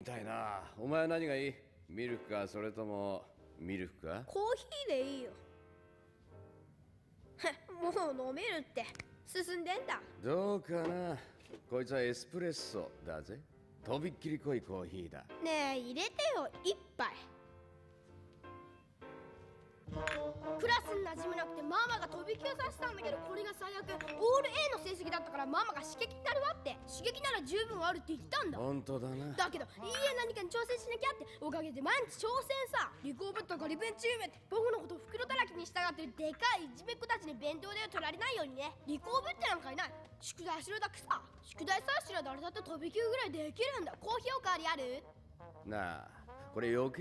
みたいな。お前は何がいい？ミルクかそれともミルクか？コーヒーでいいよ。もう飲めるって。進んでんだ。どうかな。こいつはエスプレッソだぜ。とびっきり濃いコーヒーだ。ねえ入れてよ一杯。クラスに馴染めなくてママが飛び級させたんだけどこれが最悪。オール A の成績だったからママが刺激ら十分あるって言ったんだ。本当だな。だけどいいえ何かに挑戦しなきゃって。おかげで毎日挑戦さ。リコーブットガリベンチームって僕のことを袋だらけに従ってるでかいいじめっ子たちに弁当代を取られないようにね。リコーブってなんかいない。宿題しろだけさ。宿題さえしろ誰だって飛び級ぐらいできるんだ。コーヒーおかわりある？なあこれ余計